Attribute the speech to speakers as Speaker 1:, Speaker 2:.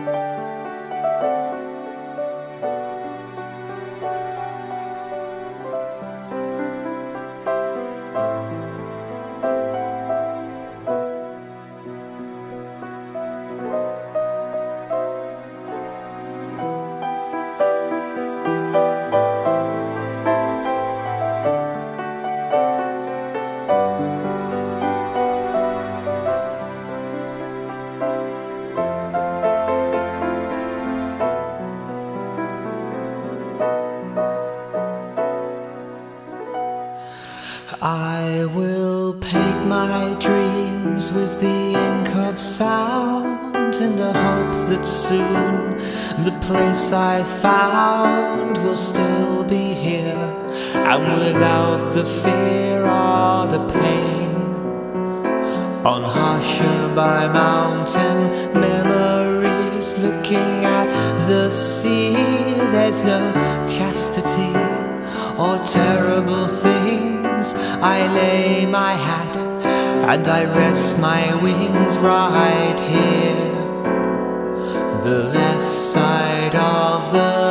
Speaker 1: Música I will paint my dreams with the ink of sound in the hope that soon the place I found will still be here and without the fear or the pain. On harsher by mountain memories looking at the sea, there's no chastity or terrible things. I lay my hat and I rest my wings right here. The left side of the